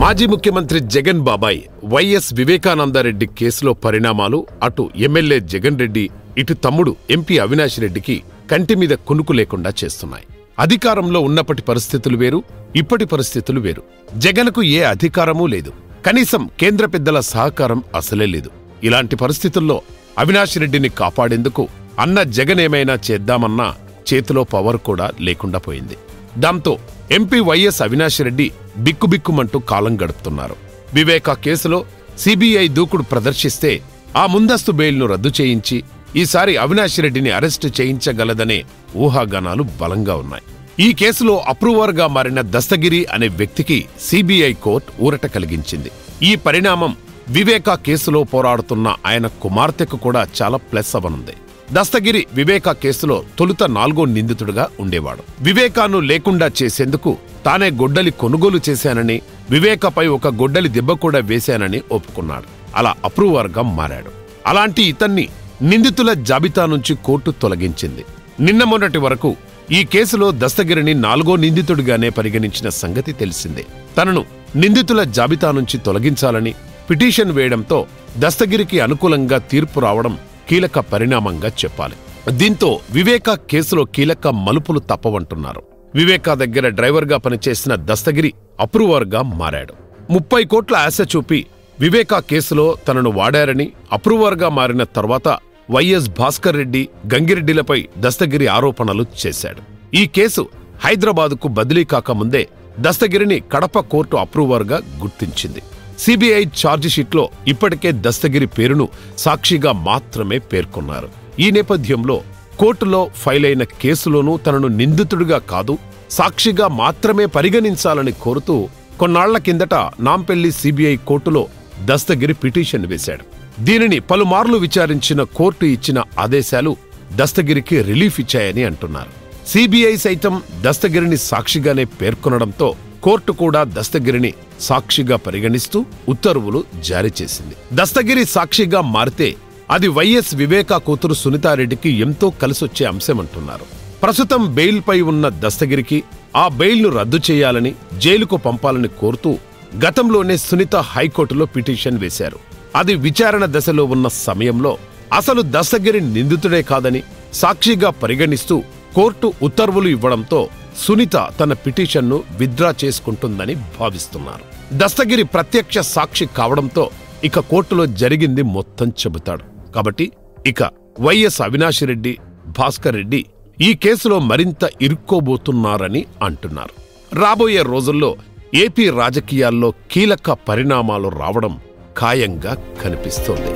మాజీ ముఖ్యమంత్రి జగన్ బాబాయ్ వైఎస్ వివేకానందరెడ్డి కేసులో పరిణామాలు అటు ఎమ్మెల్యే జగన్ రెడ్డి ఇటు తమ్ముడు ఎంపీ అవినాష్ రెడ్డికి కంటి మీద కునుకు లేకుండా చేస్తున్నాయి. అధికారంలో ఉన్నప్పటి పరిస్థితులు వేరు ఇప్పటి పరిస్థితులు వేరు. జగన్కు ఏ అధికారమూ లేదు. కనీసం కేంద్ర పెద్దల సహకారం అసలే లేదు. ఇలాంటి పరిస్థితుల్లో అవినాష్ రెడ్డిని కాపాడేందుకు అన్న జగన్ ఏమైనా చేద్దామన్నా చేతిలో పవర్ కూడా లేకుండా పోయింది. దాంతో ఎంపీ వైఎస్ అవినాష్ రెడ్డి బిక్కుబిక్కుమంటూ కాలం గడుపుతున్నారు. వివేకా కేసులో సిబిఐ దూకుడు ప్రదర్శిస్తే ఆ ముందస్తు బెయిల్ను రద్దు చేయించి ఈసారి అవినాష్ రెడ్డిని అరెస్టు చేయించగలదనే ఊహాగానాలు బలంగా ఉన్నాయి. ఈ కేసులో అప్రూవర్గా మారిన దస్తగిరి అనే వ్యక్తికి సిబిఐ కోర్టు ఊరట కలిగించింది. ఈ పరిణామం వివేకా కేసులో పోరాడుతున్న ఆయన కుమార్తెకు కూడా చాలా ప్లస్ అవనుంది దస్తగిరి వివేకా కేసులో తొలుత నాలుగో నిందితుడుగా ఉండేవాడు. వివేకాను లేకుండా చేసేందుకు తానే గొడ్డలి కొనుగోలు చేశానని వివేకపై ఒక గొడ్డలి దెబ్బ కూడా వేశానని ఒప్పుకున్నాడు. అలా అప్రూవర్గా మారాడు. అలాంటి ఇతన్ని నిందితుల జాబితా నుంచి కోర్టు తొలగించింది. నిన్న మొన్నటి వరకు ఈ కేసులో దస్తగిరిని నాలుగో నిందితుడిగానే పరిగణించిన సంగతి తెలిసిందే. తనను నిందితుల జాబితా నుంచి తొలగించాలని పిటిషన్ వేయడంతో దస్తగిరికి అనుకూలంగా తీర్పు రావడం కీలక పరిణామంగా చెప్పాలి. దీంతో వివేక కేసులో కీలక మలుపులు తప్పవంటున్నారు. వివేకా దగ్గర డ్రైవర్గా పనిచేసిన దస్తగిరి అప్రూవర్గా మారాడు. ముప్పై కోట్ల ఆశ చూపి వివేకా కేసులో తనను వాడారని అప్రూవర్గా మారిన తర్వాత వైఎస్ భాస్కర్ రెడ్డి గంగిరెడ్డిలపై దస్తగిరి ఆరోపణలు చేశాడు. ఈ కేసు హైదరాబాదుకు బదిలీ కాకముందే దస్తగిరిని కడప కోర్టు అప్రూవర్గా గుర్తించింది. సిబిఐ ఛార్జిషీట్లో ఇప్పటికే దస్తగిరి పేరును సాక్షిగా మాత్రమే పేర్కొన్నారు. ఈ నేపథ్యంలో కోర్టులో ఫైల్ అయిన కేసులోనూ తనను నిందితుడిగా కాదు సాక్షిగా మాత్రమే పరిగణించాలని కోరుతూ కొన్నాళ్ళ కిందట నాంపెల్లి సిబిఐ కోర్టులో దస్తగిరి పిటిషన్ వేశాడు. దీనిని పలుమార్లు విచారించిన కోర్టు ఇచ్చిన ఆదేశాలు దస్తగిరికి రిలీఫ్ ఇచ్చాయని అంటున్నారు. సిబిఐ సైతం దస్తగిరిని సాక్షిగానే పేర్కొనడంతో కోర్టు కూడా దస్తగిరిని సాక్షిగా పరిగణిస్తూ ఉత్తర్వులు జారీ చేసింది. దస్తగిరి సాక్షిగా మారితే అది వైఎస్ వివేకా కూతురు సునీతారెడ్డికి ఎంతో కలిసొచ్చే అంశమంటున్నారు. ప్రస్తుతం బెయిల్పై ఉన్న దస్తగిరికి ఆ బెయిల్ను రద్దు చేయాలని జైలుకు పంపాలని కోరుతూ గతంలోనే సునీత హైకోర్టులో పిటిషన్ వేశారు. అది విచారణ దశలో ఉన్న సమయంలో అసలు దస్తగిరి నిందితుడే కాదని సాక్షిగా పరిగణిస్తూ కోర్టు ఉత్తర్వులు ఇవ్వడంతో సునీత తన పిటిషన్ను విత్డ్రా చేసుకుంటుందని భావిస్తున్నారు. దస్తగిరి ప్రత్యక్ష సాక్షి కావడంతో ఇక కోర్టులో జరిగింది మొత్తం చెబుతాడు. కాబట్టి ఇక వైఎస్ అవినాష్ రెడ్డి భాస్కర్ రెడ్డి ఈ కేసులో మరింత ఇరుక్కోబోతున్నారని అంటున్నారు. రాబోయే రోజుల్లో ఏపీ రాజకీయాల్లో కీలక పరిణామాలు రావడం ఖాయంగా కనిపిస్తోంది.